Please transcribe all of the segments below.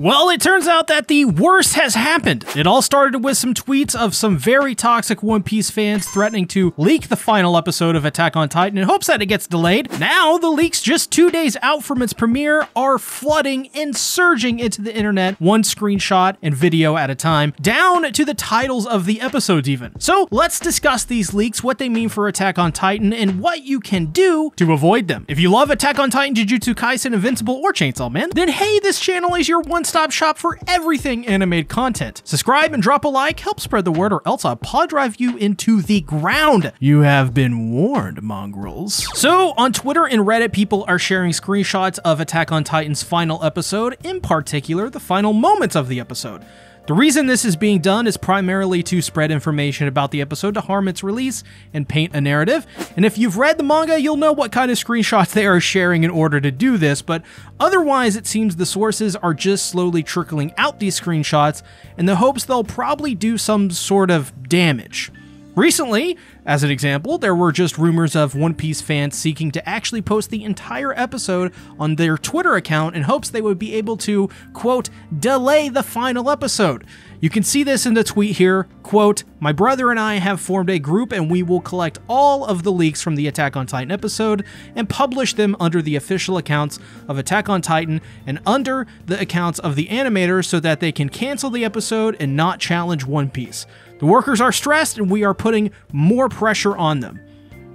Well, it turns out that the worst has happened. It all started with some tweets of some very toxic One Piece fans threatening to leak the final episode of Attack on Titan in hopes that it gets delayed. Now, the leaks just two days out from its premiere are flooding and surging into the internet, one screenshot and video at a time, down to the titles of the episodes even. So let's discuss these leaks, what they mean for Attack on Titan, and what you can do to avoid them. If you love Attack on Titan, Jujutsu Kaisen, Invincible, or Chainsaw Man, then hey, this channel is your one one-stop shop for everything animated content. Subscribe and drop a like, help spread the word, or else I'll pod drive you into the ground. You have been warned, mongrels. So, on Twitter and Reddit, people are sharing screenshots of Attack on Titan's final episode, in particular, the final moments of the episode. The reason this is being done is primarily to spread information about the episode to harm its release and paint a narrative. And if you've read the manga, you'll know what kind of screenshots they are sharing in order to do this, but otherwise it seems the sources are just slowly trickling out these screenshots in the hopes they'll probably do some sort of damage. Recently, as an example, there were just rumors of One Piece fans seeking to actually post the entire episode on their Twitter account in hopes they would be able to, quote, delay the final episode. You can see this in the tweet here, quote, My brother and I have formed a group and we will collect all of the leaks from the Attack on Titan episode and publish them under the official accounts of Attack on Titan and under the accounts of the animators so that they can cancel the episode and not challenge One Piece. The workers are stressed and we are putting more pressure on them.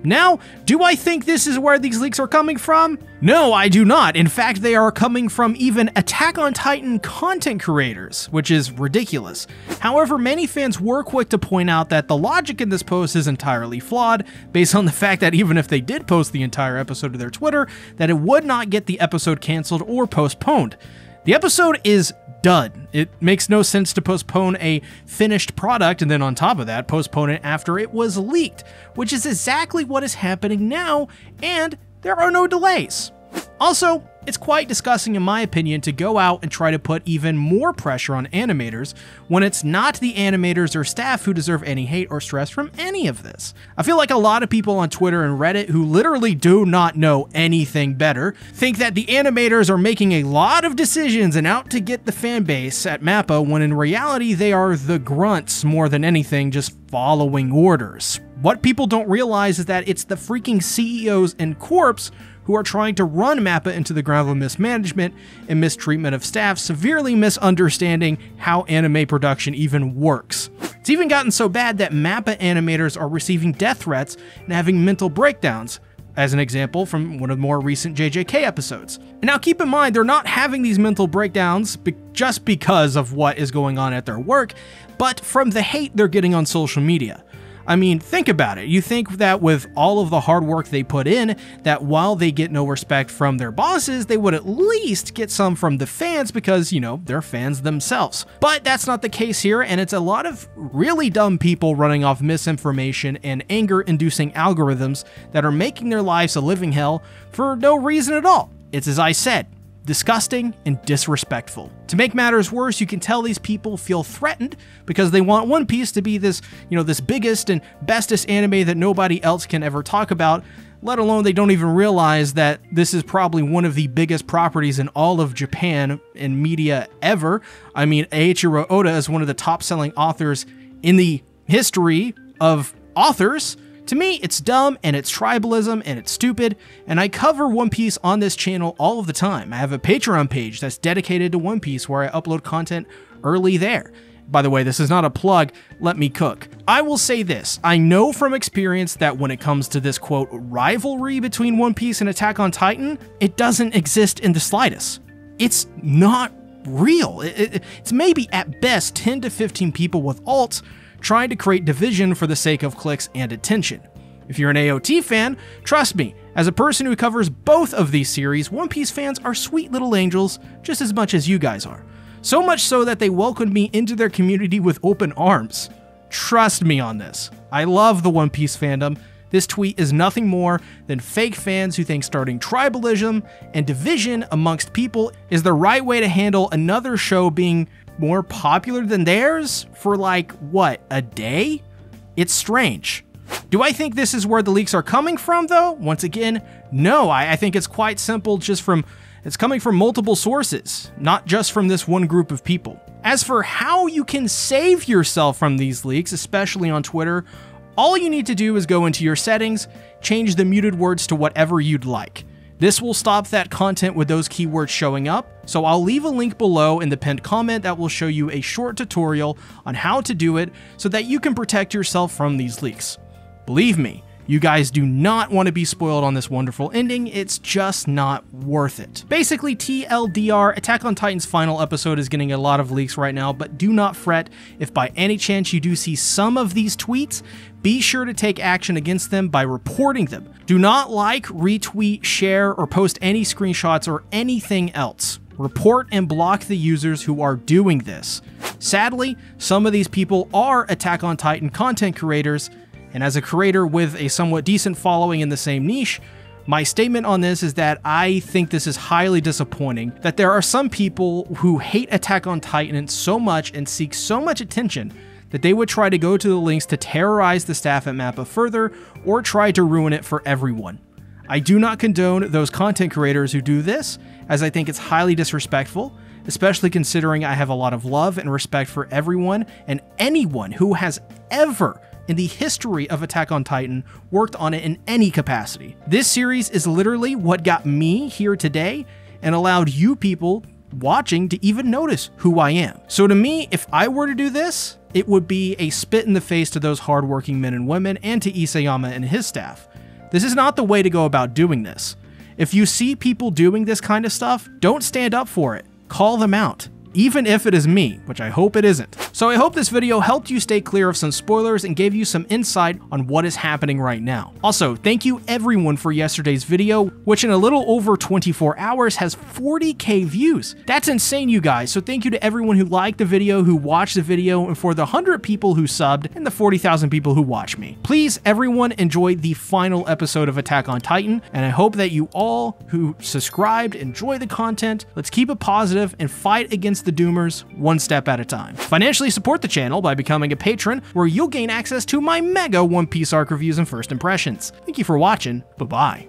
Now, do I think this is where these leaks are coming from? No, I do not. In fact, they are coming from even Attack on Titan content creators, which is ridiculous. However, many fans were quick to point out that the logic in this post is entirely flawed, based on the fact that even if they did post the entire episode to their Twitter, that it would not get the episode canceled or postponed. The episode is dud. It makes no sense to postpone a finished product and then on top of that, postpone it after it was leaked, which is exactly what is happening now, and there are no delays. Also, it's quite disgusting, in my opinion, to go out and try to put even more pressure on animators when it's not the animators or staff who deserve any hate or stress from any of this. I feel like a lot of people on Twitter and Reddit who literally do not know anything better think that the animators are making a lot of decisions and out to get the fan base at MAPPA when in reality they are the grunts more than anything, just following orders. What people don't realize is that it's the freaking CEOs and corps who are trying to run MAPPA into the ground with mismanagement and mistreatment of staff, severely misunderstanding how anime production even works. It's even gotten so bad that MAPPA animators are receiving death threats and having mental breakdowns, as an example from one of the more recent JJK episodes. And now keep in mind, they're not having these mental breakdowns be just because of what is going on at their work, but from the hate they're getting on social media. I mean, think about it. You think that with all of the hard work they put in, that while they get no respect from their bosses, they would at least get some from the fans because, you know, they're fans themselves. But that's not the case here, and it's a lot of really dumb people running off misinformation and anger inducing algorithms that are making their lives a living hell for no reason at all. It's as I said, disgusting, and disrespectful. To make matters worse, you can tell these people feel threatened because they want One Piece to be this, you know, this biggest and bestest anime that nobody else can ever talk about, let alone they don't even realize that this is probably one of the biggest properties in all of Japan in media ever. I mean, Eiichiro Oda is one of the top-selling authors in the history of authors. To me, it's dumb and it's tribalism and it's stupid, and I cover One Piece on this channel all of the time. I have a Patreon page that's dedicated to One Piece where I upload content early there. By the way, this is not a plug, let me cook. I will say this, I know from experience that when it comes to this quote rivalry between One Piece and Attack on Titan, it doesn't exist in the slightest. It's not real. It, it, it's maybe at best 10 to 15 people with alts trying to create division for the sake of clicks and attention. If you're an AOT fan, trust me, as a person who covers both of these series, One Piece fans are sweet little angels just as much as you guys are. So much so that they welcomed me into their community with open arms. Trust me on this. I love the One Piece fandom. This tweet is nothing more than fake fans who think starting tribalism and division amongst people is the right way to handle another show being more popular than theirs for like, what, a day? It's strange. Do I think this is where the leaks are coming from, though? Once again, no. I, I think it's quite simple just from It's coming from multiple sources, not just from this one group of people. As for how you can save yourself from these leaks, especially on Twitter, all you need to do is go into your settings, change the muted words to whatever you'd like. This will stop that content with those keywords showing up, so I'll leave a link below in the pinned comment that will show you a short tutorial on how to do it so that you can protect yourself from these leaks. Believe me, you guys do not want to be spoiled on this wonderful ending, it's just not worth it. Basically, TLDR, Attack on Titan's final episode is getting a lot of leaks right now, but do not fret if by any chance you do see some of these tweets, be sure to take action against them by reporting them. Do not like, retweet, share, or post any screenshots or anything else. Report and block the users who are doing this. Sadly, some of these people are Attack on Titan content creators, and as a creator with a somewhat decent following in the same niche, my statement on this is that I think this is highly disappointing that there are some people who hate Attack on Titan so much and seek so much attention that they would try to go to the links to terrorize the staff at Mappa further or try to ruin it for everyone. I do not condone those content creators who do this, as I think it's highly disrespectful, especially considering I have a lot of love and respect for everyone and anyone who has ever in the history of Attack on Titan worked on it in any capacity. This series is literally what got me here today and allowed you people watching to even notice who I am. So to me, if I were to do this, it would be a spit in the face to those hardworking men and women and to Isayama and his staff. This is not the way to go about doing this. If you see people doing this kind of stuff, don't stand up for it. Call them out even if it is me, which I hope it isn't. So I hope this video helped you stay clear of some spoilers and gave you some insight on what is happening right now. Also, thank you everyone for yesterday's video, which in a little over 24 hours has 40k views. That's insane, you guys, so thank you to everyone who liked the video, who watched the video, and for the 100 people who subbed, and the 40,000 people who watch me. Please, everyone, enjoy the final episode of Attack on Titan, and I hope that you all who subscribed enjoy the content. Let's keep it positive and fight against the Doomers one step at a time. Financially support the channel by becoming a patron, where you'll gain access to my mega One Piece arc reviews and first impressions. Thank you for watching. Bye bye.